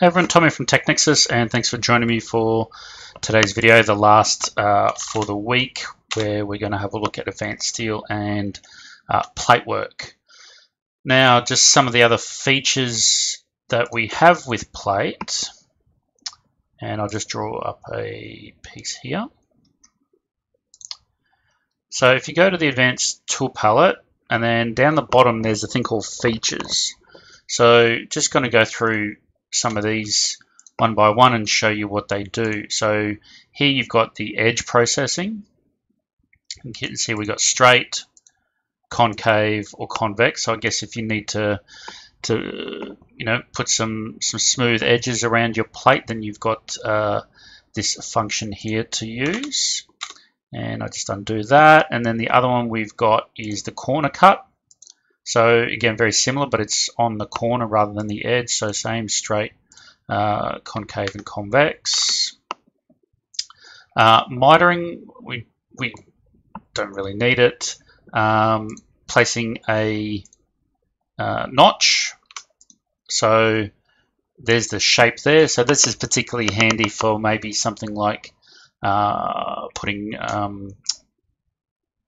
Hey everyone, Tommy from TechNexus, and thanks for joining me for today's video, the last uh, for the week, where we're going to have a look at advanced steel and uh, plate work. Now, just some of the other features that we have with plate, and I'll just draw up a piece here. So if you go to the advanced tool palette, and then down the bottom there's a thing called features. So just going to go through some of these one by one and show you what they do. So here you've got the edge processing. You can see we've got straight, concave, or convex. So I guess if you need to to you know put some some smooth edges around your plate, then you've got uh, this function here to use. And I just undo that. And then the other one we've got is the corner cut. So again, very similar, but it's on the corner rather than the edge. So same straight, uh, concave and convex. Uh, mitering, we, we don't really need it. Um, placing a uh, notch. So there's the shape there. So this is particularly handy for maybe something like uh, putting um,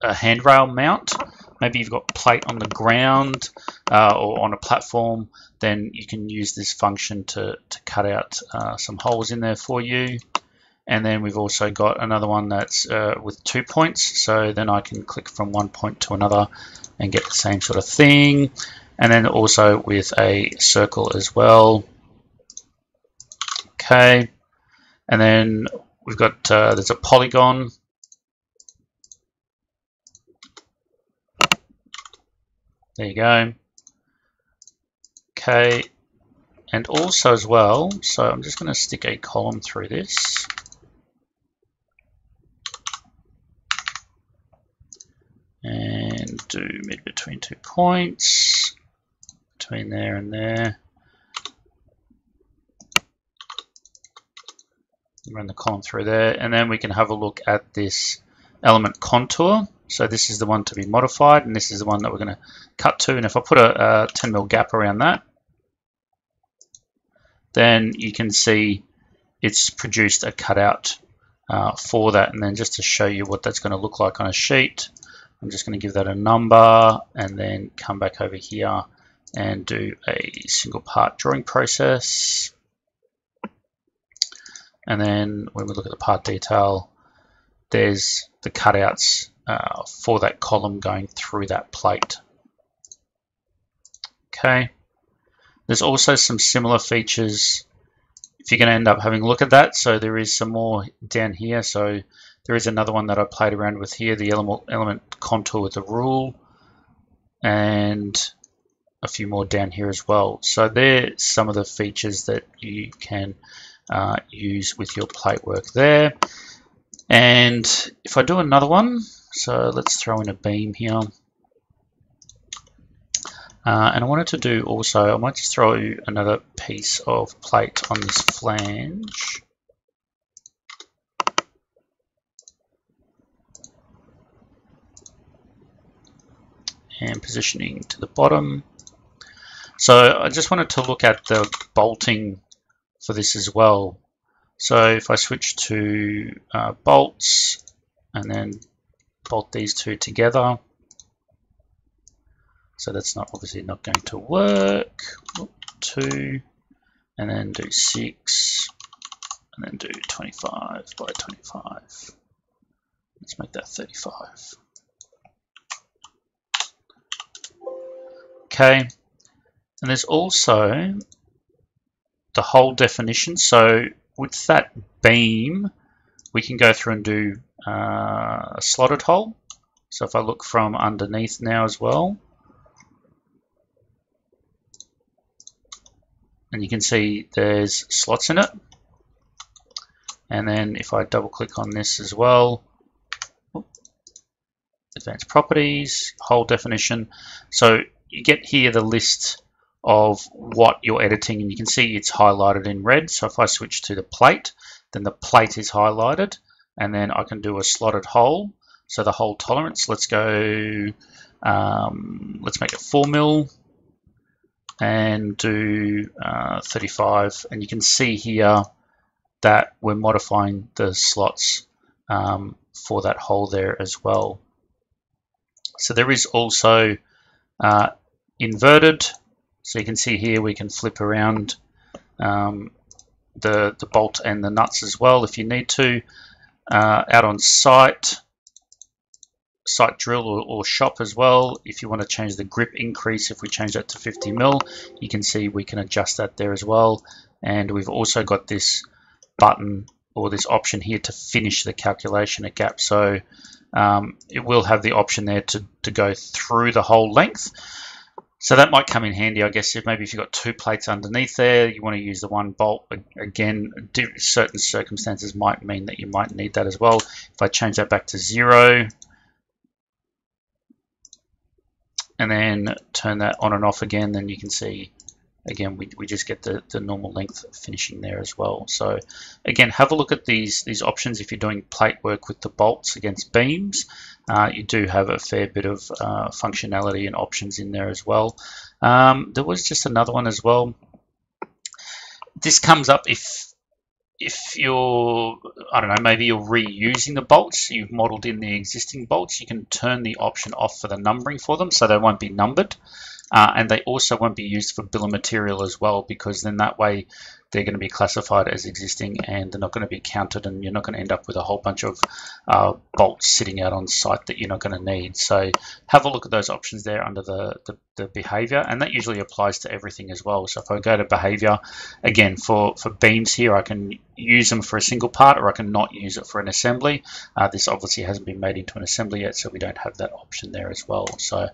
a handrail mount maybe you've got plate on the ground uh, or on a platform, then you can use this function to, to cut out uh, some holes in there for you. And then we've also got another one that's uh, with two points. So then I can click from one point to another and get the same sort of thing. And then also with a circle as well. Okay. And then we've got, uh, there's a polygon There you go. Okay, and also as well, so I'm just going to stick a column through this. And do mid between two points, between there and there. Run the column through there, and then we can have a look at this element contour. So this is the one to be modified, and this is the one that we're going to cut to. And if I put a, a 10 mil gap around that, then you can see it's produced a cutout uh, for that. And then just to show you what that's going to look like on a sheet, I'm just going to give that a number and then come back over here and do a single part drawing process. And then when we look at the part detail, there's the cutouts uh, for that column going through that plate. Okay. There's also some similar features if you're going to end up having a look at that. So there is some more down here. So there is another one that I played around with here, the element, element contour with the rule, and a few more down here as well. So they're some of the features that you can uh, use with your plate work there. And if I do another one, so let's throw in a beam here. Uh, and I wanted to do also, I might just throw another piece of plate on this flange. And positioning to the bottom. So I just wanted to look at the bolting for this as well. So if I switch to uh, bolts and then bolt these two together. So that's not obviously not going to work. Two, and then do six, and then do 25 by 25. Let's make that 35. Okay, and there's also the hole definition. So with that beam, we can go through and do uh, a slotted hole. So if I look from underneath now as well, and you can see there's slots in it. And then if I double click on this as well, advanced properties, hole definition. So you get here the list of what you're editing and you can see it's highlighted in red. So if I switch to the plate, then the plate is highlighted and then I can do a slotted hole. So the hole tolerance, let's go, um, let's make it 4 mil. and do uh, 35 and you can see here that we're modifying the slots um, for that hole there as well. So there is also uh, inverted. So you can see here we can flip around um, the, the bolt and the nuts as well if you need to. Uh, out on site, site drill or, or, shop as well. If you want to change the grip increase, if we change that to 50 mil, you can see we can adjust that there as well. And we've also got this button or this option here to finish the calculation at gap. So um, it will have the option there to, to go through the whole length. So that might come in handy, I guess, if maybe if you've got two plates underneath there, you want to use the one bolt. Again, certain circumstances might mean that you might need that as well. If I change that back to zero, and then turn that on and off again, then you can see again, we, we just get the, the normal length finishing there as well. So again, have a look at these, these options if you're doing plate work with the bolts against beams. Uh, you do have a fair bit of uh, functionality and options in there as well. Um, there was just another one as well. This comes up if if you're, I don't know, maybe you're reusing the bolts, you've modeled in the existing bolts, you can turn the option off for the numbering for them so they won't be numbered. Uh, and they also won't be used for bill of material as well because then that way they're going to be classified as existing and they're not going to be counted and you're not going to end up with a whole bunch of uh, bolts sitting out on site that you're not going to need. So have a look at those options there under the, the, the, behavior and that usually applies to everything as well. So if I go to behavior, again for, for beams here I can use them for a single part or I can not use it for an assembly. Uh, this obviously hasn't been made into an assembly yet so we don't have that option there as well. So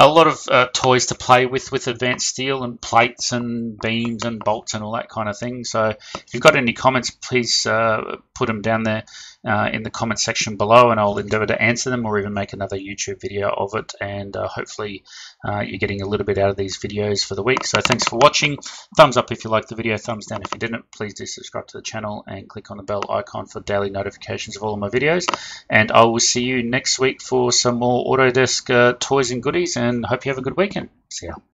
a lot of uh, toys to play with with advanced steel and plates and beams and bolts and all that kind of thing. So if you've got any comments, please uh, put them down there uh, in the comment section below and I'll endeavor to answer them or even make another YouTube video of it. And uh, hopefully uh, you're getting a little bit out of these videos for the week. So thanks for watching. Thumbs up if you liked the video, thumbs down if you didn't. Please do subscribe to the channel and click on the bell icon for daily notifications of all of my videos. And I will see you next week for some more Autodesk uh, toys and goodies and hope you have a good weekend. See ya.